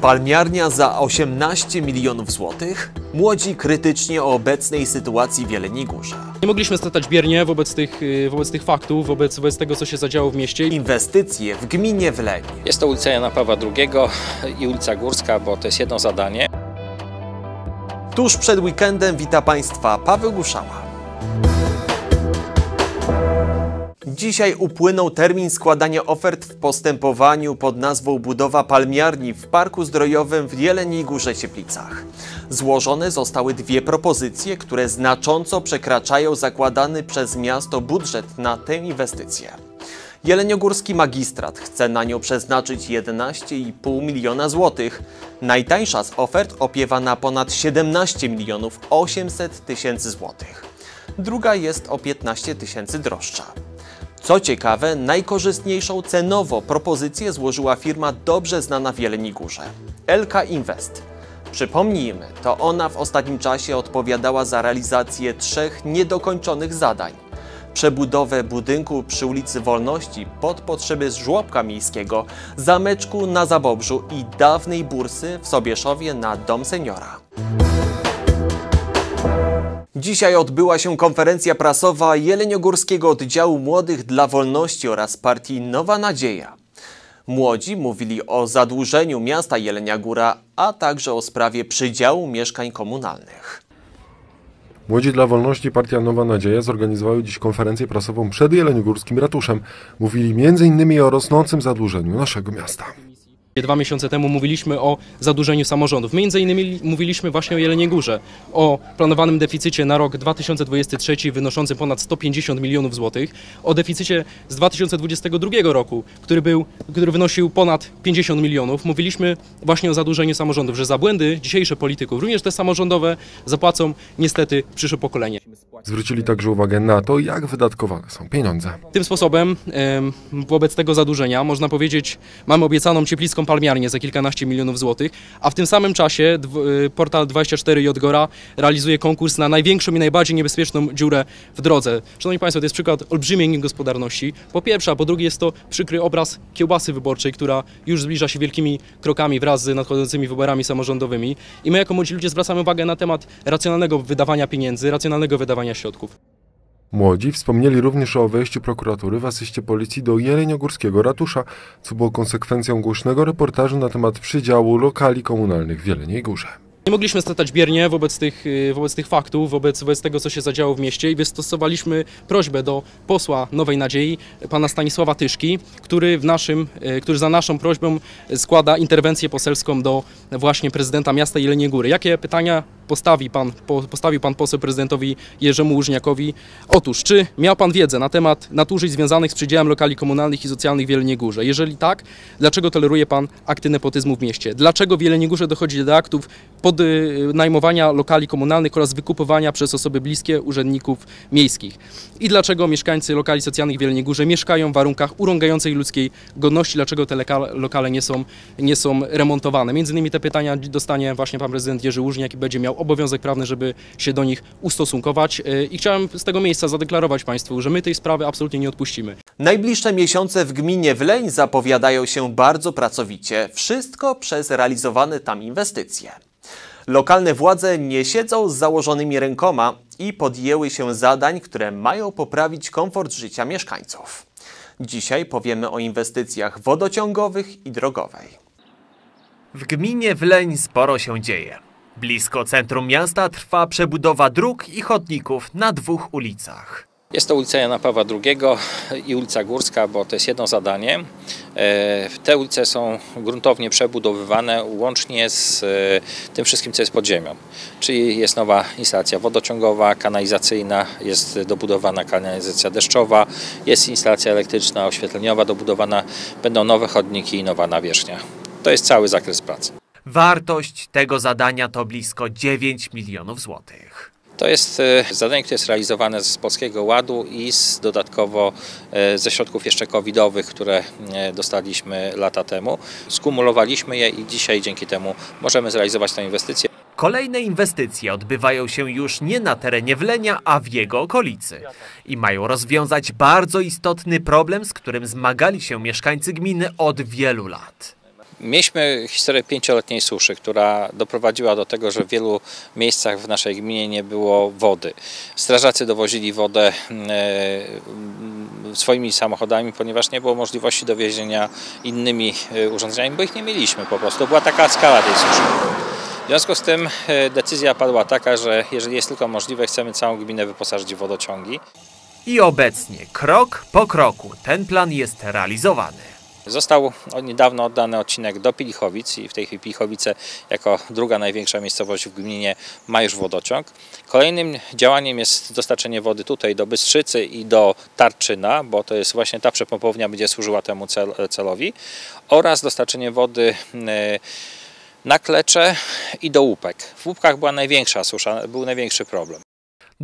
Palmiarnia za 18 milionów złotych? Młodzi krytycznie o obecnej sytuacji w Jeleniej Górze. Nie mogliśmy stać biernie wobec tych, y, wobec tych faktów, wobec, wobec tego, co się zadziało w mieście. Inwestycje w gminie Wleń. Jest to ulica Jana Pawła II i ulica Górska, bo to jest jedno zadanie. Tuż przed weekendem wita Państwa Paweł Guszała. Dzisiaj upłynął termin składania ofert w postępowaniu pod nazwą budowa palmiarni w Parku Zdrojowym w Jeleniej Górze Cieplicach. Złożone zostały dwie propozycje, które znacząco przekraczają zakładany przez miasto budżet na tę inwestycję. Jeleniogórski magistrat chce na nią przeznaczyć 11,5 miliona złotych. Najtańsza z ofert opiewa na ponad 17 milionów 800 tysięcy złotych. Druga jest o 15 tysięcy droższa. Co ciekawe, najkorzystniejszą cenowo propozycję złożyła firma dobrze znana w Jeleniej Górze LK Invest. Przypomnijmy, to ona w ostatnim czasie odpowiadała za realizację trzech niedokończonych zadań. Przebudowę budynku przy ulicy Wolności pod potrzeby żłobka miejskiego, zameczku na Zabobrzu i dawnej bursy w Sobieszowie na Dom Seniora. Dzisiaj odbyła się konferencja prasowa Jeleniogórskiego Oddziału Młodych dla Wolności oraz partii Nowa Nadzieja. Młodzi mówili o zadłużeniu miasta Jelenia Góra, a także o sprawie przydziału mieszkań komunalnych. Młodzi dla Wolności Partia Nowa Nadzieja zorganizowały dziś konferencję prasową przed Jeleniogórskim ratuszem. Mówili m.in. o rosnącym zadłużeniu naszego miasta. Dwa miesiące temu mówiliśmy o zadłużeniu samorządów. Między innymi mówiliśmy właśnie o Jeleniej Górze, o planowanym deficycie na rok 2023 wynoszącym ponad 150 milionów złotych, o deficycie z 2022 roku, który, był, który wynosił ponad 50 milionów. Mówiliśmy właśnie o zadłużeniu samorządów, że za błędy dzisiejsze polityków, również te samorządowe, zapłacą niestety przyszłe pokolenie. Zwrócili także uwagę na to, jak wydatkowane są pieniądze. Tym sposobem em, wobec tego zadłużenia można powiedzieć, mamy obiecaną cieplicką palmiarnię za kilkanaście milionów złotych, a w tym samym czasie y, portal 24 Jodgora realizuje konkurs na największą i najbardziej niebezpieczną dziurę w drodze. Szanowni Państwo, to jest przykład olbrzymiej niegospodarności. Po pierwsze, a po drugie jest to przykry obraz kiełbasy wyborczej, która już zbliża się wielkimi krokami wraz z nadchodzącymi wyborami samorządowymi. I my jako młodzi ludzie zwracamy uwagę na temat racjonalnego wydawania pieniędzy, racjonalnego wydawania środków. Młodzi wspomnieli również o wejściu prokuratury w asyście policji do Jeleniogórskiego ratusza, co było konsekwencją głośnego reportażu na temat przydziału lokali komunalnych w Jeleniej Górze. Nie mogliśmy stać biernie wobec tych, y, wobec tych faktów, wobec, wobec tego, co się zadziało w mieście i wystosowaliśmy prośbę do posła Nowej Nadziei, pana Stanisława Tyszki, który, w naszym, y, który za naszą prośbą składa interwencję poselską do właśnie prezydenta miasta Jeleniej Góry. Jakie pytania postawi pan, po, postawił pan poseł prezydentowi Jerzemu Łużniakowi? Otóż, czy miał pan wiedzę na temat nadużyć związanych z przydziałem lokali komunalnych i socjalnych w Jeleniej Górze? Jeżeli tak, dlaczego toleruje pan akty nepotyzmu w mieście? Dlaczego w Jeleniej Górze dochodzi do aktów podnajmowania lokali komunalnych oraz wykupywania przez osoby bliskie urzędników miejskich? I dlaczego mieszkańcy lokali socjalnych w Jeleniej Górze mieszkają w warunkach urągającej ludzkiej godności? Dlaczego te lokale nie są, nie są remontowane? Między innymi te pytania dostanie właśnie pan prezydent Jerzy Łużniak i będzie miał obowiązek prawny, żeby się do nich ustosunkować. Yy, I chciałem z tego miejsca zadeklarować państwu, że my tej sprawy absolutnie nie odpuścimy. Najbliższe miesiące w gminie Wleń zapowiadają się bardzo pracowicie. Wszystko przez realizowane tam inwestycje. Lokalne władze nie siedzą z założonymi rękoma i podjęły się zadań, które mają poprawić komfort życia mieszkańców. Dzisiaj powiemy o inwestycjach wodociągowych i drogowej. W gminie Wleń sporo się dzieje. Blisko centrum miasta trwa przebudowa dróg i chodników na dwóch ulicach. Jest to ulica Jana Pawła II i ulica Górska, bo to jest jedno zadanie. E, Te ulice są gruntownie przebudowywane łącznie z e, tym wszystkim, co jest pod ziemią. Czyli jest nowa instalacja wodociągowa, kanalizacyjna, jest dobudowana kanalizacja deszczowa, jest instalacja elektryczna, oświetleniowa dobudowana, będą nowe chodniki i nowa nawierzchnia. To jest cały zakres pracy. Wartość tego zadania to blisko 9 milionów złotych. To jest e, zadanie, które jest realizowane z Polskiego Ładu i z, dodatkowo e, ze środków jeszcze covidowych, które e, dostaliśmy lata temu. Skumulowaliśmy je i dzisiaj dzięki temu możemy zrealizować tę inwestycję. Kolejne inwestycje odbywają się już nie na terenie Wlenia, a w jego okolicy i mają rozwiązać bardzo istotny problem, z którym zmagali się mieszkańcy gminy od wielu lat. Mieliśmy historię pięcioletniej suszy, która doprowadziła do tego, że w wielu miejscach w naszej gminie nie było wody. Strażacy dowozili wodę e, swoimi samochodami, ponieważ nie było możliwości dowiezienia innymi e, urządzeniami, bo ich nie mieliśmy po prostu. Była taka skala tej suszy. W związku z tym e, decyzja padła taka, że jeżeli jest tylko możliwe, chcemy całą gminę wyposażyć w wodociągi. I obecnie, krok po kroku, ten plan jest realizowany. Został niedawno oddany odcinek do Pilichowic i w tej chwili Pilichowice jako druga największa miejscowość w gminie ma już wodociąg. Kolejnym działaniem jest dostarczenie wody tutaj do Bystrzycy i do Tarczyna, bo to jest właśnie ta przepompownia będzie służyła temu cel, celowi oraz dostarczenie wody e, na Klecze i do Łupek. W Łupkach była największa susza, był największy problem.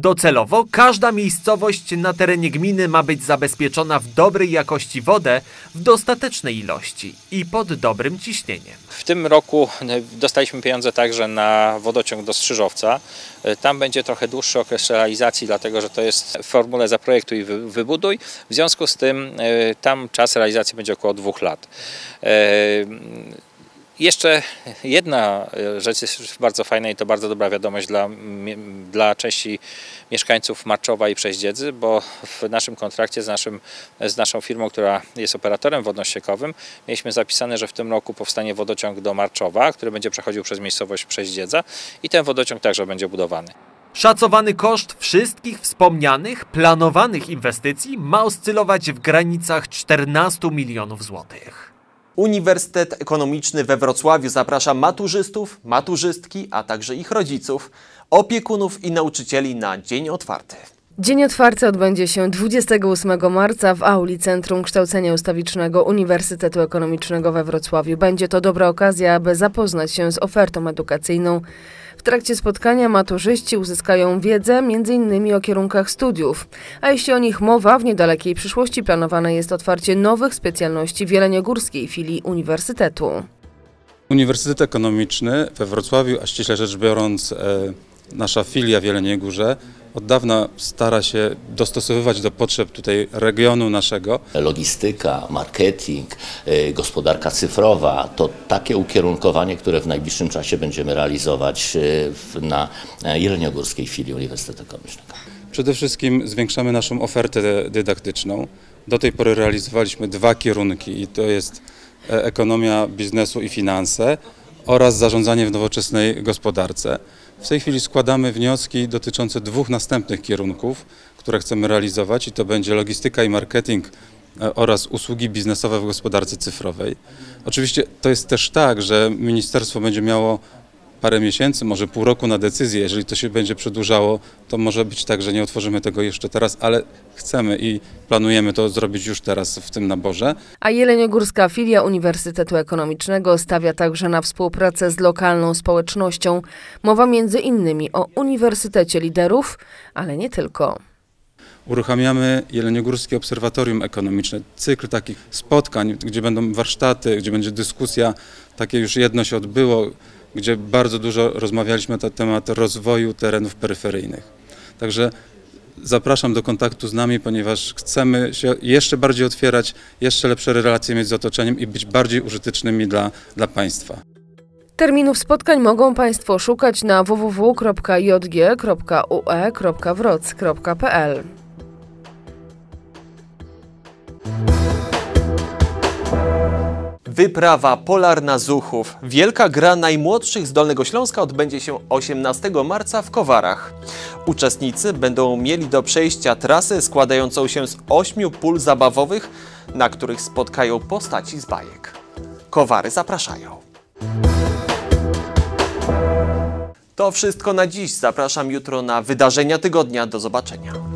Docelowo każda miejscowość na terenie gminy ma być zabezpieczona w dobrej jakości wodę w dostatecznej ilości i pod dobrym ciśnieniem. W tym roku dostaliśmy pieniądze także na wodociąg do Strzyżowca. Tam będzie trochę dłuższy okres realizacji, dlatego że to jest w formule zaprojektuj i wybuduj. W związku z tym e, tam czas realizacji będzie około dwóch lat. Jeszcze jedna e, rzecz jest bardzo fajna i to bardzo dobra wiadomość dla, dla części mieszkańców Marczowa i Przeździedzy, bo w naszym kontrakcie z, naszym, z naszą firmą, która jest operatorem wodno-ściekowym, mieliśmy zapisane, że w tym roku powstanie wodociąg do Marczowa, który będzie przechodził przez miejscowość Przeździedza i ten wodociąg także będzie budowany. Szacowany koszt wszystkich wspomnianych, planowanych inwestycji ma oscylować w granicach 14 milionów złotych. Uniwersytet Ekonomiczny we Wrocławiu zaprasza maturzystów, maturzystki, a także ich rodziców, opiekunów i nauczycieli na Dzień Otwarty. Dzień Otwarty odbędzie się 28 marca w auli Centrum Kształcenia Ustawicznego Uniwersytetu Ekonomicznego we Wrocławiu. Będzie to dobra okazja, aby zapoznać się z ofertą edukacyjną. W trakcie spotkania maturzyści uzyskają wiedzę m.in. o kierunkach studiów, a jeśli o nich mowa, w niedalekiej przyszłości planowane jest otwarcie nowych specjalności w Jeleniogórskiej filii Uniwersytetu. Uniwersytet Ekonomiczny we Wrocławiu, a ściśle rzecz biorąc e, nasza filia w Jeleniej Górze, od dawna stara się dostosowywać do potrzeb tutaj regionu naszego. Logistyka, marketing, y, gospodarka cyfrowa to takie ukierunkowanie, które w najbliższym czasie będziemy realizować y, na Jeleniogórskiej filii Uniwersytetu Ekonomicznego. Przede wszystkim zwiększamy naszą ofertę dydaktyczną. Do tej pory realizowaliśmy dwa kierunki i to jest e, ekonomia biznesu i finanse oraz zarządzanie w nowoczesnej gospodarce. W tej chwili składamy wnioski dotyczące dwóch następnych kierunków, które chcemy realizować i to będzie logistyka i marketing e, oraz usługi biznesowe w gospodarce cyfrowej. Oczywiście to jest też tak, że ministerstwo będzie miało parę miesięcy, może pół roku na decyzję. Jeżeli to się będzie przedłużało, to może być tak, że nie otworzymy tego jeszcze teraz, ale chcemy i planujemy to zrobić już teraz w tym naborze. A Jeleniogórska filia Uniwersytetu Ekonomicznego stawia także na współpracę z lokalną społecznością. Mowa między innymi o Uniwersytecie Liderów, ale nie tylko. Uruchamiamy Jeleniogórskie Obserwatorium Ekonomiczne, cykl takich spotkań, gdzie będą warsztaty, gdzie będzie dyskusja, takie już jedno się odbyło, gdzie bardzo dużo rozmawialiśmy na temat rozwoju terenów peryferyjnych. Także zapraszam do kontaktu z nami, ponieważ chcemy się jeszcze bardziej otwierać, jeszcze lepsze relacje mieć z otoczeniem i być bardziej użytecznymi dla, dla państwa. Terminów spotkań mogą Państwo szukać na www.jg.ue.wroc.pl. Wyprawa polarna Zuchów. Wielka gra najmłodszych z Dolnego Śląska odbędzie się 18 marca w Kowarach. Uczestnicy będą mieli do przejścia trasę składającą się z ośmiu pól zabawowych, na których spotkają postaci z bajek. Kowary zapraszają. To wszystko na dziś. Zapraszam jutro na wydarzenia tygodnia. Do zobaczenia.